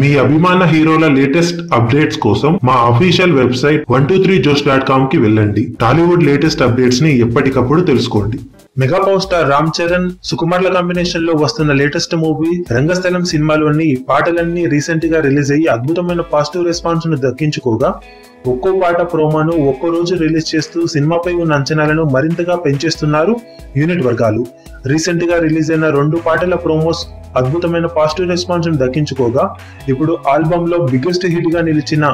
మీ అభిమాన హీరోల latest updates కోసం మా official website one two three Josh dot కామ్కి వెళ్ళండి. టాలీవుడ్ లేటెస్ట్ అప్డేట్స్ని ఎప్పటికప్పుడు తెలుసుకోండి. Mega power star Ram Charan సుకుమార్ల కాంబినేషన్లో వస్తున్న లేటెస్ట్ మూవీ రంగస్థలం సినిమాలోని పాటలన్నీ రీసెంట్గా రిలీజ్ అయ్యి అద్భుతమైన పాజిటివ్ రెస్పాన్స్ను దక్కించుకోగా ఒక్కో పాట ప్రోమోను ఒక్కో రోజు రిలీజ్ చేస్తూ సినిమాపై ఉన్న అంచనాలను మరింతగా పెంచేస్తున్నారు యూనిట్ వర్గాలు. రీసెంట్గా రిలీజ్ అయిన రెండు పాటల ప్రోమోస్ అద్భుతమైన పాజిటివ్ రెస్పాన్స్ను దక్కించుకోగా ఇప్పుడు ఆల్బమ్లో బిగ్గెస్ట్ హిట్గా నిలిచిన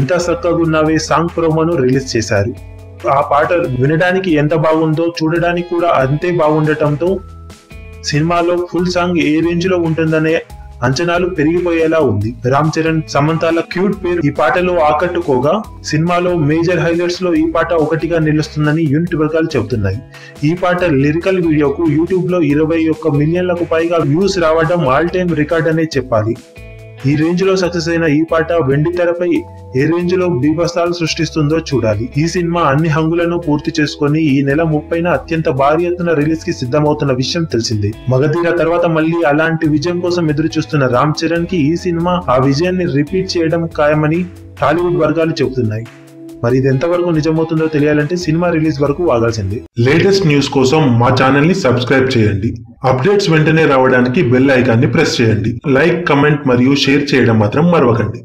ఎంత చక్కగున్నావే సాంగ్ ప్రోమోను రిలీజ్ చేశారు. ఆ పాట వినడానికి ఎంత బాగుందో చూడడానికి కూడా అంతే బాగుండటంతో సినిమాలో ఫుల్ సాంగ్ ఏ రేంజ్లో ఉంటుందనే అంచనాలు పెరిగిపోయేలా ఉంది. రామ్ చరణ్ సమంతాల క్యూట్ పేరు ఈ పాటలో ఆకట్టుకోగా సినిమాలో మేజర్ హైలైట్స్లో ఈ పాట ఒకటిగా నిలుస్తుందని యూనిట్ వర్గాలు చెబుతున్నాయి. ఈ పాట లిరికల్ వీడియోకు యూట్యూబ్లో ఇరవై ఒక్క మిలియన్లకు పైగా వ్యూస్ రావడం ఆల్ టైమ్ రికార్డ్ అనే చెప్పాలి. ఈ రేంజ్లో సక్సెస్ అయిన ఈ పాట వెండి తెరపై ఏ రేంజ్లో బీభత్సాలు సృష్టిస్తుందో చూడాలి. ఈ సినిమా అన్ని హంగులను పూర్తి చేసుకుని ఈ నెల ముప్పైన అత్యంత భారీ ఎత్తున రిలీజ్కి సిద్ధమవుతున్న విషయం తెలిసింది. మగధీర తర్వాత మళ్ళీ అలాంటి విజయం కోసం ఎదురు చూస్తున్న రామ్ చరణ్కి ఈ సినిమా ఆ విజయాన్ని రిపీట్ చేయడం ఖాయమని టాలీవుడ్ వర్గాలు చెబుతున్నాయి. మరి ఇది ఎంతవరకు నిజమవుతుందో తెలియాలంటే సినిమా రిలీజ్ వరకు వాగాల్సింది. లేటెస్ట్ న్యూస్ కోసం మా ఛానల్ని సబ్స్క్రైబ్ చేయండి. అప్డేట్స్ వెంటనే రావడానికి బెల్ ఐకాన్ని ప్రెస్ చేయండి. లైక్ కమెంట్ మరియు షేర్ చేయడం మాత్రం మరవకండి.